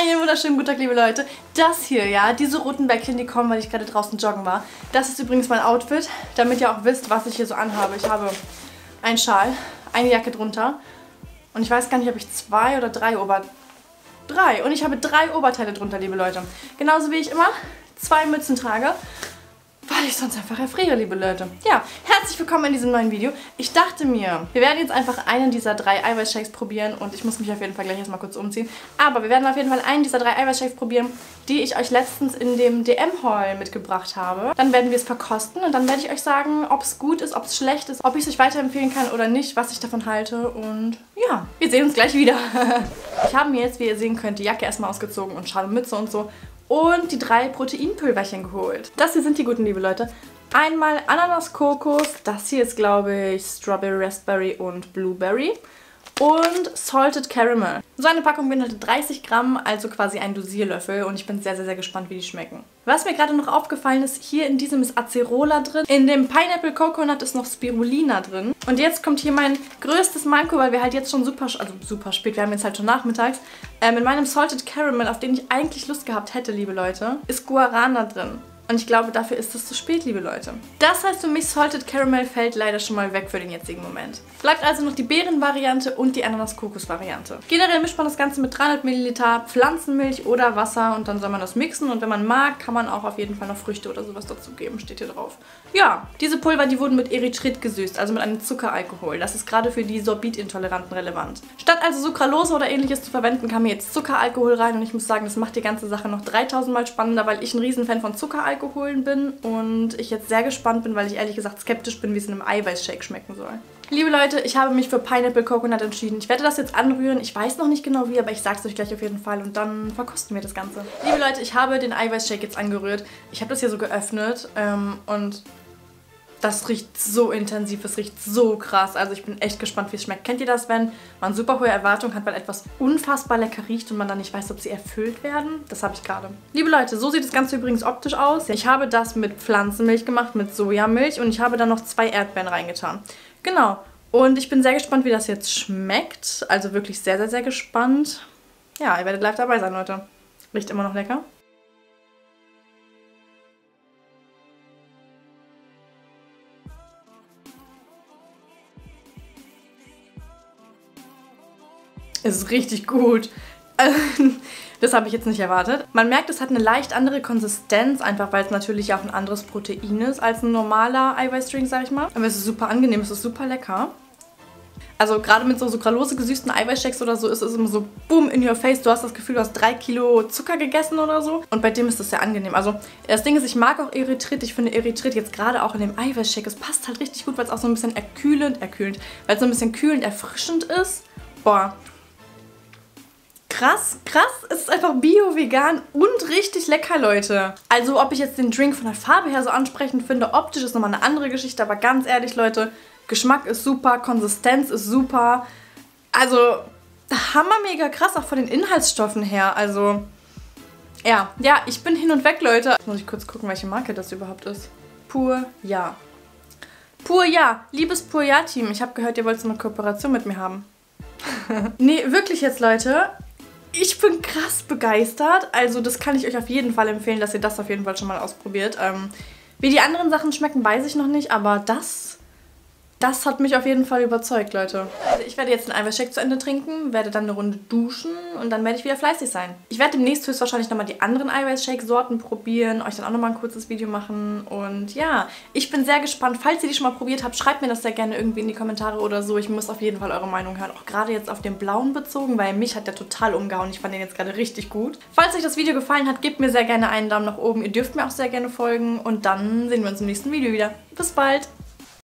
Einen wunderschönen guten Tag, liebe Leute. Das hier, ja, diese roten Bäckchen, die kommen, weil ich gerade draußen joggen war. Das ist übrigens mein Outfit, damit ihr auch wisst, was ich hier so anhabe. Ich habe einen Schal, eine Jacke drunter und ich weiß gar nicht, ob ich zwei oder drei Ober... Drei. Und ich habe drei Oberteile drunter, liebe Leute. Genauso wie ich immer zwei Mützen trage weil ich sonst einfach erfriere, liebe Leute. Ja, herzlich willkommen in diesem neuen Video. Ich dachte mir, wir werden jetzt einfach einen dieser drei Eiweißshakes probieren und ich muss mich auf jeden Fall gleich erstmal kurz umziehen. Aber wir werden auf jeden Fall einen dieser drei Eiweißshakes probieren, die ich euch letztens in dem DM-Haul mitgebracht habe. Dann werden wir es verkosten und dann werde ich euch sagen, ob es gut ist, ob es schlecht ist, ob ich es euch weiterempfehlen kann oder nicht, was ich davon halte und ja, wir sehen uns gleich wieder. ich habe mir jetzt, wie ihr sehen könnt, die Jacke erstmal ausgezogen und Schal und Mütze und so und die drei Proteinpulverchen geholt. Das hier sind die guten, liebe Leute. Einmal Ananas Kokos, das hier ist glaube ich Strawberry, Raspberry und Blueberry und Salted Caramel. So eine Packung beinhaltet 30 Gramm, also quasi ein Dosierlöffel und ich bin sehr, sehr, sehr gespannt, wie die schmecken. Was mir gerade noch aufgefallen ist, hier in diesem ist Acerola drin, in dem Pineapple Coconut ist noch Spirulina drin und jetzt kommt hier mein größtes Manko, weil wir halt jetzt schon super, also super spät, wir haben jetzt halt schon nachmittags, äh, mit meinem Salted Caramel, auf den ich eigentlich Lust gehabt hätte, liebe Leute, ist Guarana drin. Und ich glaube, dafür ist es zu spät, liebe Leute. Das heißt für mich, Salted Caramel fällt leider schon mal weg für den jetzigen Moment. Bleibt also noch die Beeren-Variante und die Ananas-Kokos-Variante. Generell mischt man das Ganze mit 300 Milliliter Pflanzenmilch oder Wasser und dann soll man das mixen. Und wenn man mag, kann man auch auf jeden Fall noch Früchte oder sowas dazu geben, steht hier drauf. Ja, diese Pulver, die wurden mit Erythrit gesüßt, also mit einem Zuckeralkohol. Das ist gerade für die Sorbitintoleranten relevant. Statt also Sucralose oder ähnliches zu verwenden, kam mir jetzt Zuckeralkohol rein. Und ich muss sagen, das macht die ganze Sache noch 3000 Mal spannender, weil ich ein Riesenfan von Zuckeralkohol Alkoholen bin und ich jetzt sehr gespannt bin, weil ich ehrlich gesagt skeptisch bin, wie es in einem Eiweißshake schmecken soll. Liebe Leute, ich habe mich für Pineapple Coconut entschieden. Ich werde das jetzt anrühren. Ich weiß noch nicht genau wie, aber ich sage es euch gleich auf jeden Fall und dann verkosten wir das Ganze. Liebe Leute, ich habe den Eiweißshake jetzt angerührt. Ich habe das hier so geöffnet ähm, und das riecht so intensiv, es riecht so krass. Also ich bin echt gespannt, wie es schmeckt. Kennt ihr das, wenn man super hohe Erwartungen hat, weil etwas unfassbar lecker riecht und man dann nicht weiß, ob sie erfüllt werden? Das habe ich gerade. Liebe Leute, so sieht das Ganze übrigens optisch aus. Ich habe das mit Pflanzenmilch gemacht, mit Sojamilch und ich habe dann noch zwei Erdbeeren reingetan. Genau. Und ich bin sehr gespannt, wie das jetzt schmeckt. Also wirklich sehr, sehr, sehr gespannt. Ja, ihr werdet live dabei sein, Leute. Riecht immer noch lecker. Es ist richtig gut. Das habe ich jetzt nicht erwartet. Man merkt, es hat eine leicht andere Konsistenz, einfach weil es natürlich auch ein anderes Protein ist als ein normaler Eiweißdrink, sag ich mal. Aber es ist super angenehm, es ist super lecker. Also gerade mit so sucralose gesüßten Eiweißshakes oder so ist es immer so boom in your face. Du hast das Gefühl, du hast drei Kilo Zucker gegessen oder so. Und bei dem ist das sehr angenehm. Also das Ding ist, ich mag auch Erythrit. Ich finde Erythrit jetzt gerade auch in dem Eiweißshake, es passt halt richtig gut, weil es auch so ein bisschen erkühlend, erkühlend, weil es so ein bisschen kühlend, erfrischend ist. Boah, krass, krass. Es ist einfach bio, vegan und richtig lecker, Leute. Also ob ich jetzt den Drink von der Farbe her so ansprechend finde, optisch ist nochmal eine andere Geschichte, aber ganz ehrlich, Leute, Geschmack ist super, Konsistenz ist super. Also hammer mega krass, auch von den Inhaltsstoffen her. Also ja, ja, ich bin hin und weg, Leute. Jetzt muss ich kurz gucken, welche Marke das überhaupt ist. Pur Ja. Pur Ja. Liebes Pur Ja-Team, ich habe gehört, ihr wollt so eine Kooperation mit mir haben. nee, wirklich jetzt, Leute ich bin krass begeistert. Also das kann ich euch auf jeden Fall empfehlen, dass ihr das auf jeden Fall schon mal ausprobiert. Ähm, wie die anderen Sachen schmecken, weiß ich noch nicht, aber das das hat mich auf jeden Fall überzeugt, Leute. Also ich werde jetzt einen Eiweißshake zu Ende trinken, werde dann eine Runde duschen und dann werde ich wieder fleißig sein. Ich werde demnächst höchstwahrscheinlich nochmal die anderen Eiweißshake-Sorten probieren, euch dann auch nochmal ein kurzes Video machen und ja, ich bin sehr gespannt. Falls ihr die schon mal probiert habt, schreibt mir das sehr gerne irgendwie in die Kommentare oder so. Ich muss auf jeden Fall eure Meinung hören, auch gerade jetzt auf den blauen bezogen, weil mich hat der total umgehauen. Ich fand den jetzt gerade richtig gut. Falls euch das Video gefallen hat, gebt mir sehr gerne einen Daumen nach oben. Ihr dürft mir auch sehr gerne folgen und dann sehen wir uns im nächsten Video wieder. Bis bald!